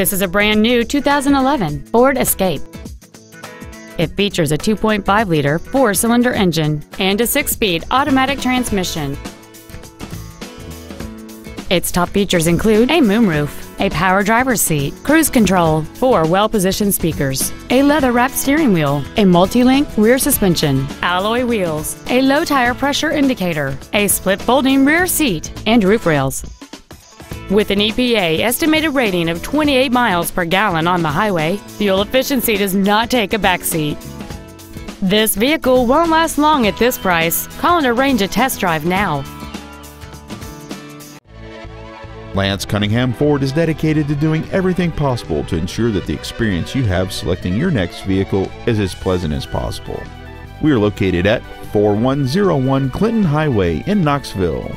This is a brand new 2011 Ford Escape. It features a 2.5-liter four-cylinder engine and a six-speed automatic transmission. Its top features include a moonroof, a power driver's seat, cruise control, four well-positioned speakers, a leather-wrapped steering wheel, a multi-link rear suspension, alloy wheels, a low tire pressure indicator, a split folding rear seat, and roof rails. With an EPA estimated rating of 28 miles per gallon on the highway, fuel efficiency does not take a backseat. This vehicle won't last long at this price. Call and arrange a test drive now. Lance Cunningham Ford is dedicated to doing everything possible to ensure that the experience you have selecting your next vehicle is as pleasant as possible. We are located at 4101 Clinton Highway in Knoxville.